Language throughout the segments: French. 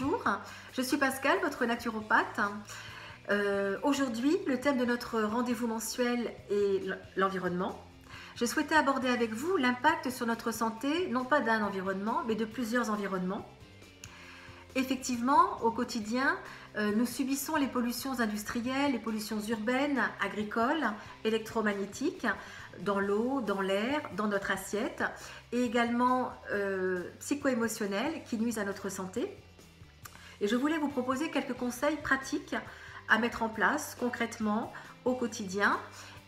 bonjour, je suis Pascal, votre naturopathe. Euh, aujourd'hui, le thème de notre rendez-vous mensuel est l'environnement. Je souhaitais aborder avec vous l'impact sur notre santé, non pas d'un environnement, mais de plusieurs environnements. Effectivement, au quotidien, euh, nous subissons les pollutions industrielles, les pollutions urbaines, agricoles, électromagnétiques, dans l'eau, dans l'air, dans notre assiette, et également euh, psycho-émotionnelles qui nuisent à notre santé. Et je voulais vous proposer quelques conseils pratiques à mettre en place concrètement au quotidien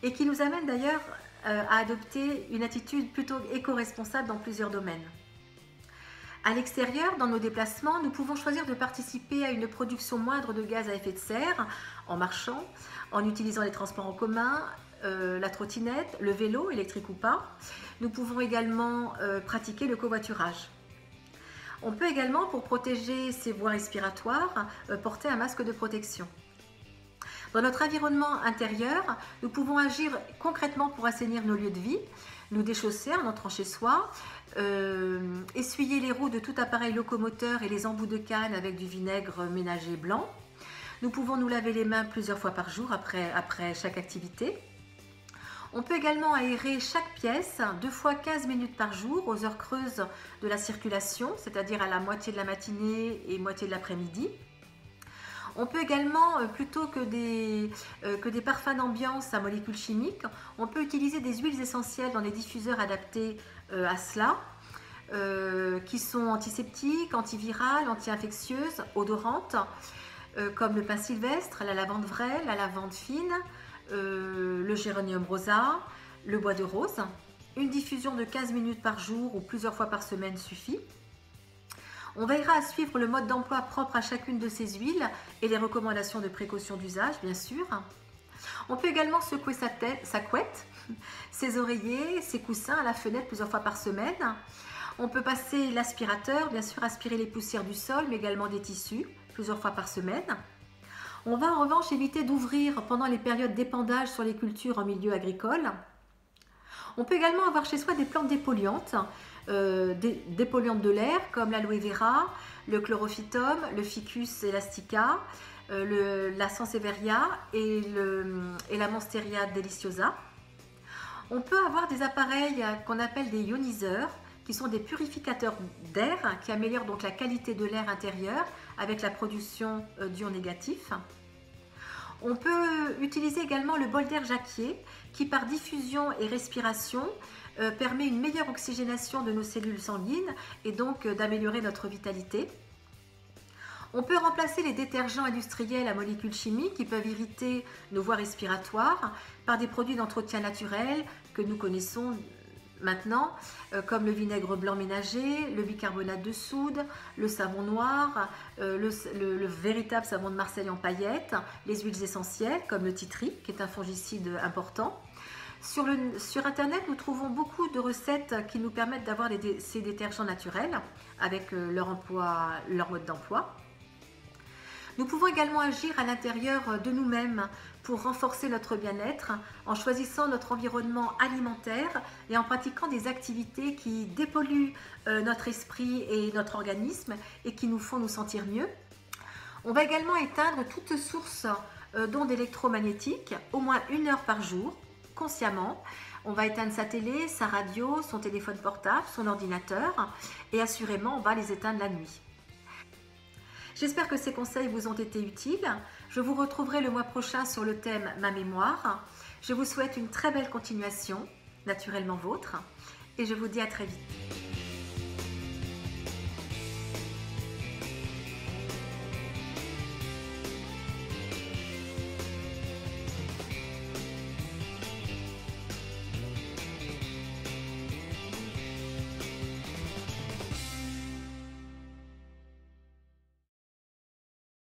et qui nous amènent d'ailleurs euh, à adopter une attitude plutôt éco-responsable dans plusieurs domaines. À l'extérieur, dans nos déplacements, nous pouvons choisir de participer à une production moindre de gaz à effet de serre en marchant, en utilisant les transports en commun, euh, la trottinette, le vélo, électrique ou pas. Nous pouvons également euh, pratiquer le covoiturage. On peut également, pour protéger ses voies respiratoires, euh, porter un masque de protection. Dans notre environnement intérieur, nous pouvons agir concrètement pour assainir nos lieux de vie, nous déchausser en entrant chez soi, euh, essuyer les roues de tout appareil locomoteur et les embouts de canne avec du vinaigre ménager blanc. Nous pouvons nous laver les mains plusieurs fois par jour après, après chaque activité. On peut également aérer chaque pièce deux fois 15 minutes par jour aux heures creuses de la circulation, c'est-à-dire à la moitié de la matinée et moitié de l'après-midi. On peut également, euh, plutôt que des, euh, que des parfums d'ambiance à molécules chimiques, on peut utiliser des huiles essentielles dans des diffuseurs adaptés euh, à cela, qui sont antiseptiques, antivirales, anti-infectieuses, odorantes, comme le pain sylvestre, la lavande vraie, la lavande fine, le géranium rosa, le bois de rose. Une diffusion de 15 minutes par jour ou plusieurs fois par semaine suffit. On veillera à suivre le mode d'emploi propre à chacune de ces huiles et les recommandations de précaution d'usage, bien sûr. On peut également secouer sa, tête, sa couette, ses oreillers, ses coussins à la fenêtre plusieurs fois par semaine. On peut passer l'aspirateur, bien sûr aspirer les poussières du sol, mais également des tissus, plusieurs fois par semaine. On va en revanche éviter d'ouvrir pendant les périodes d'épandage sur les cultures en milieu agricole. On peut également avoir chez soi des plantes dépolluantes euh, dépolluantes de l'air comme l'aloe vera, le chlorophytum, le ficus elastica, euh, la sansevieria et, et la monsteria deliciosa. On peut avoir des appareils qu'on appelle des ioniseurs qui sont des purificateurs d'air qui améliorent donc la qualité de l'air intérieur avec la production euh, d'ions négatifs. On peut utiliser également le bol d'air jacquier qui par diffusion et respiration euh, permet une meilleure oxygénation de nos cellules sanguines et donc euh, d'améliorer notre vitalité. On peut remplacer les détergents industriels à molécules chimiques qui peuvent irriter nos voies respiratoires par des produits d'entretien naturel que nous connaissons maintenant, euh, comme le vinaigre blanc ménager, le bicarbonate de soude, le savon noir, le, véritable savon de Marseille en paillettes, les huiles essentielles comme le titri, qui est un fongicide important, sur, Internet, nous trouvons beaucoup de recettes qui nous permettent d'avoir ces détergents naturels avec euh, leur, emploi, leur mode d'emploi. Nous pouvons également agir à l'intérieur de nous-mêmes pour renforcer notre bien-être en choisissant notre environnement alimentaire et en pratiquant des activités qui dépolluent euh, notre esprit et notre organisme et qui nous font nous sentir mieux. On va également éteindre toute source euh, d'ondes électromagnétiques au moins une heure par jour consciemment. On va éteindre sa télé, sa radio, son téléphone portable, son ordinateur et assurément on va les éteindre la nuit. J'espère que ces conseils vous ont été utiles. Je vous retrouverai le mois prochain sur le thème Ma mémoire. Je vous souhaite une très belle continuation, naturellement vôtre, et je vous dis à très vite.